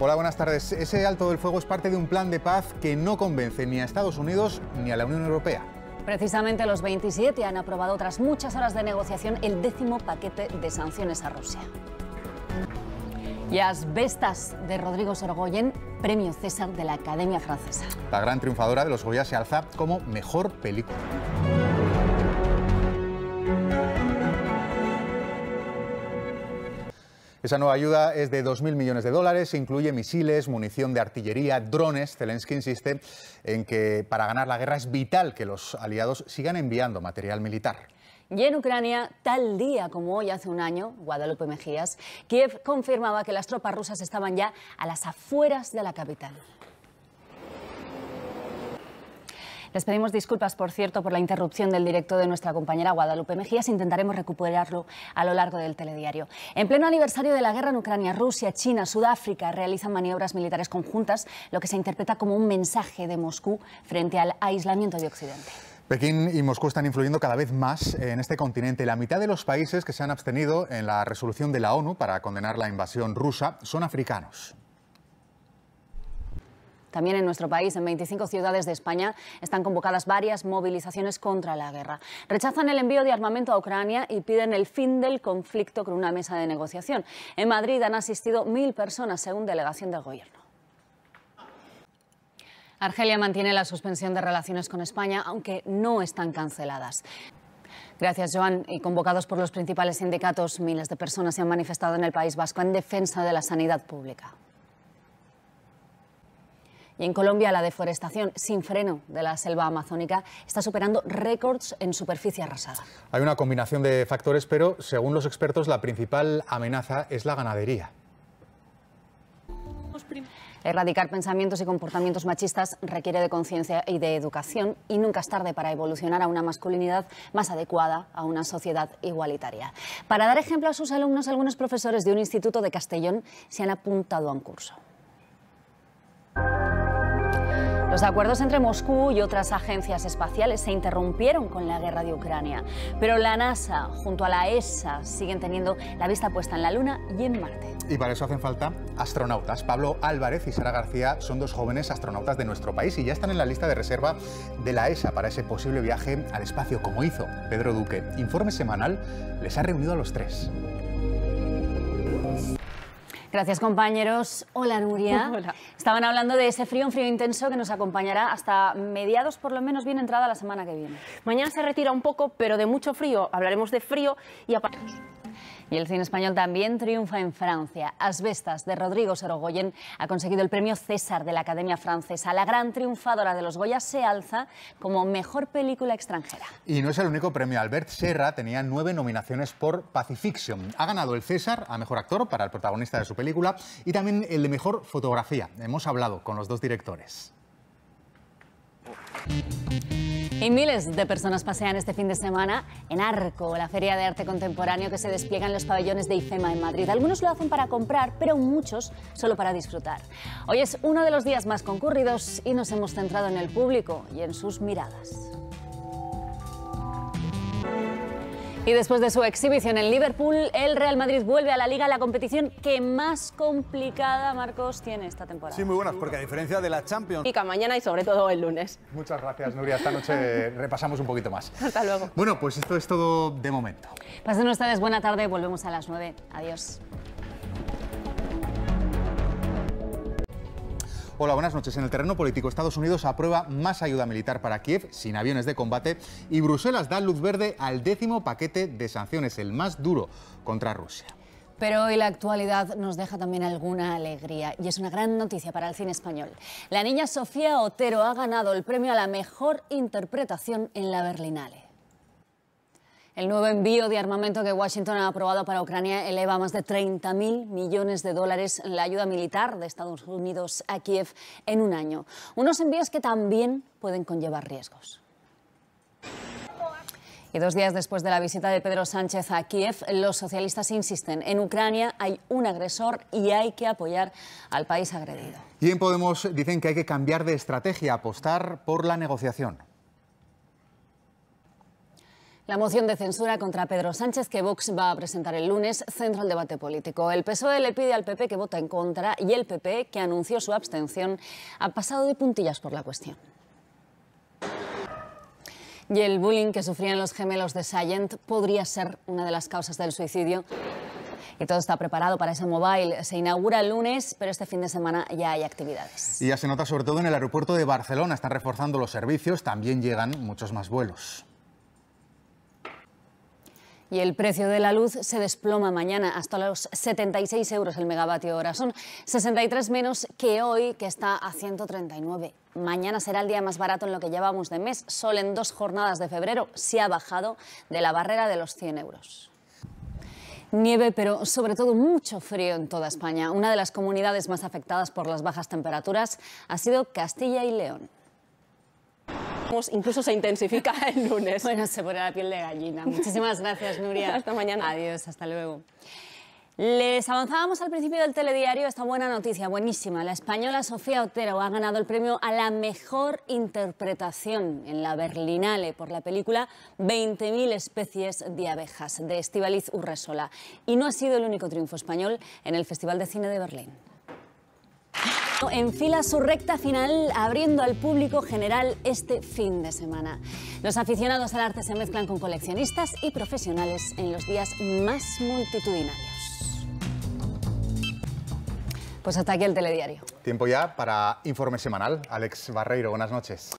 Hola, buenas tardes. Ese alto del fuego es parte de un plan de paz que no convence ni a Estados Unidos ni a la Unión Europea. Precisamente los 27 han aprobado tras muchas horas de negociación el décimo paquete de sanciones a Rusia. Y Asbestas de Rodrigo Sorgoyen, premio César de la Academia Francesa. La gran triunfadora de los Goya se alza como mejor película. Esa nueva ayuda es de 2.000 millones de dólares, incluye misiles, munición de artillería, drones. Zelensky insiste en que para ganar la guerra es vital que los aliados sigan enviando material militar. Y en Ucrania, tal día como hoy hace un año, Guadalupe Mejías, Kiev confirmaba que las tropas rusas estaban ya a las afueras de la capital. Les pedimos disculpas, por cierto, por la interrupción del directo de nuestra compañera Guadalupe Mejías. Intentaremos recuperarlo a lo largo del telediario. En pleno aniversario de la guerra en Ucrania, Rusia, China, Sudáfrica realizan maniobras militares conjuntas, lo que se interpreta como un mensaje de Moscú frente al aislamiento de Occidente. Pekín y Moscú están influyendo cada vez más en este continente. La mitad de los países que se han abstenido en la resolución de la ONU para condenar la invasión rusa son africanos. También en nuestro país, en 25 ciudades de España, están convocadas varias movilizaciones contra la guerra. Rechazan el envío de armamento a Ucrania y piden el fin del conflicto con una mesa de negociación. En Madrid han asistido mil personas, según delegación del Gobierno. Argelia mantiene la suspensión de relaciones con España, aunque no están canceladas. Gracias, Joan. Y convocados por los principales sindicatos, miles de personas se han manifestado en el País Vasco en defensa de la sanidad pública. Y en Colombia la deforestación sin freno de la selva amazónica está superando récords en superficie arrasada. Hay una combinación de factores, pero según los expertos la principal amenaza es la ganadería. Erradicar pensamientos y comportamientos machistas requiere de conciencia y de educación y nunca es tarde para evolucionar a una masculinidad más adecuada a una sociedad igualitaria. Para dar ejemplo a sus alumnos, algunos profesores de un instituto de Castellón se han apuntado a un curso. Los acuerdos entre Moscú y otras agencias espaciales se interrumpieron con la guerra de Ucrania, pero la NASA junto a la ESA siguen teniendo la vista puesta en la Luna y en Marte. Y para eso hacen falta astronautas. Pablo Álvarez y Sara García son dos jóvenes astronautas de nuestro país y ya están en la lista de reserva de la ESA para ese posible viaje al espacio, como hizo Pedro Duque. Informe semanal les ha reunido a los tres. Gracias, compañeros. Hola, Nuria. Hola. Estaban hablando de ese frío, un frío intenso que nos acompañará hasta mediados, por lo menos bien entrada la semana que viene. Mañana se retira un poco, pero de mucho frío. Hablaremos de frío y aparte... Y el cine español también triunfa en Francia. Asbestas, de Rodrigo Sorogoyen, ha conseguido el premio César de la Academia Francesa. La gran triunfadora de los Goya se alza como mejor película extranjera. Y no es el único premio. Albert Serra tenía nueve nominaciones por Pacifiction. Ha ganado el César a Mejor Actor para el protagonista de su película y también el de Mejor Fotografía. Hemos hablado con los dos directores. Y miles de personas pasean este fin de semana en Arco, la feria de arte contemporáneo que se despliega en los pabellones de IFEMA en Madrid. Algunos lo hacen para comprar, pero muchos solo para disfrutar. Hoy es uno de los días más concurridos y nos hemos centrado en el público y en sus miradas. Y después de su exhibición en Liverpool, el Real Madrid vuelve a la Liga, la competición que más complicada, Marcos, tiene esta temporada. Sí, muy buenas, porque a diferencia de la Champions... Y mañana y sobre todo el lunes. Muchas gracias, Nuria. Esta noche repasamos un poquito más. Hasta luego. Bueno, pues esto es todo de momento. Pasen ustedes buena tarde, volvemos a las 9. Adiós. Hola, buenas noches. En el terreno político, Estados Unidos aprueba más ayuda militar para Kiev, sin aviones de combate, y Bruselas da luz verde al décimo paquete de sanciones, el más duro contra Rusia. Pero hoy la actualidad nos deja también alguna alegría y es una gran noticia para el cine español. La niña Sofía Otero ha ganado el premio a la mejor interpretación en la Berlinale. El nuevo envío de armamento que Washington ha aprobado para Ucrania eleva más de 30.000 millones de dólares la ayuda militar de Estados Unidos a Kiev en un año. Unos envíos que también pueden conllevar riesgos. Y dos días después de la visita de Pedro Sánchez a Kiev, los socialistas insisten, en Ucrania hay un agresor y hay que apoyar al país agredido. Y en Podemos dicen que hay que cambiar de estrategia, apostar por la negociación. La moción de censura contra Pedro Sánchez que Vox va a presentar el lunes centra el debate político. El PSOE le pide al PP que vota en contra y el PP, que anunció su abstención, ha pasado de puntillas por la cuestión. Y el bullying que sufrían los gemelos de Sayent podría ser una de las causas del suicidio. Y todo está preparado para ese mobile. Se inaugura el lunes, pero este fin de semana ya hay actividades. Y ya se nota sobre todo en el aeropuerto de Barcelona. Están reforzando los servicios, también llegan muchos más vuelos. Y el precio de la luz se desploma mañana hasta los 76 euros el megavatio hora. Son 63 menos que hoy, que está a 139. Mañana será el día más barato en lo que llevamos de mes. Sol en dos jornadas de febrero se ha bajado de la barrera de los 100 euros. Nieve, pero sobre todo mucho frío en toda España. Una de las comunidades más afectadas por las bajas temperaturas ha sido Castilla y León incluso se intensifica el lunes. Bueno, se pone la piel de gallina. Muchísimas gracias, Nuria. hasta mañana. Adiós, hasta luego. Les avanzábamos al principio del telediario esta buena noticia, buenísima. La española Sofía Otero ha ganado el premio a la mejor interpretación en la Berlinale por la película 20.000 especies de abejas de Estivaliz Urresola. Y no ha sido el único triunfo español en el Festival de Cine de Berlín. Enfila su recta final abriendo al público general este fin de semana. Los aficionados al arte se mezclan con coleccionistas y profesionales en los días más multitudinarios. Pues hasta aquí el telediario. Tiempo ya para informe semanal. Alex Barreiro, buenas noches.